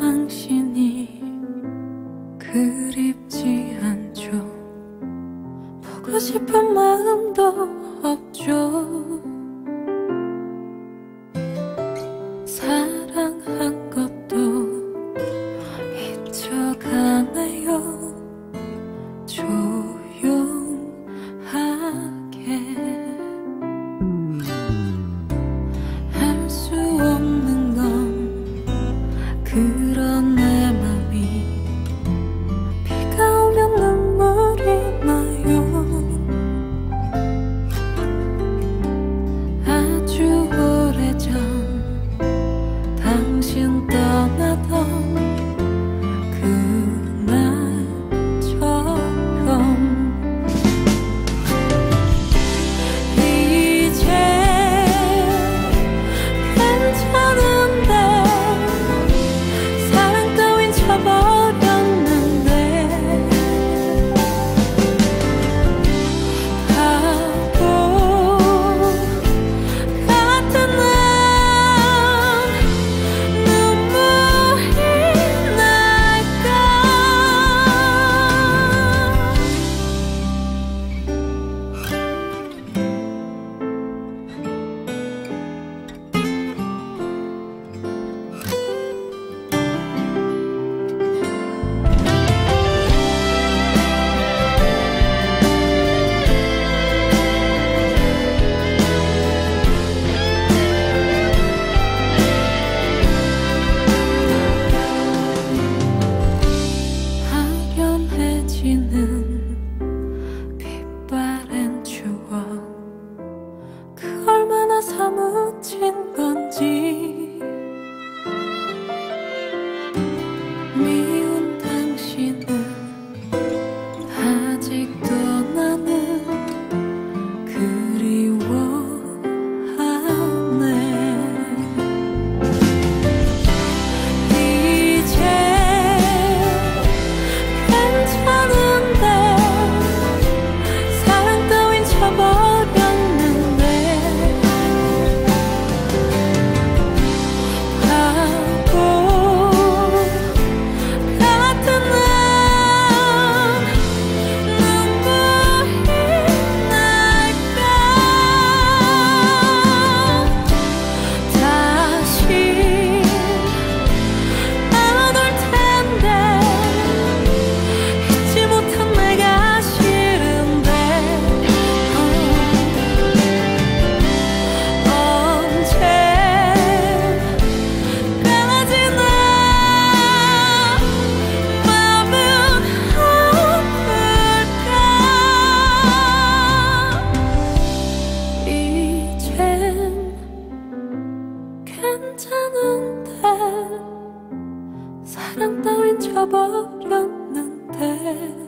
당신이 그리 그런 잊어버렸는데.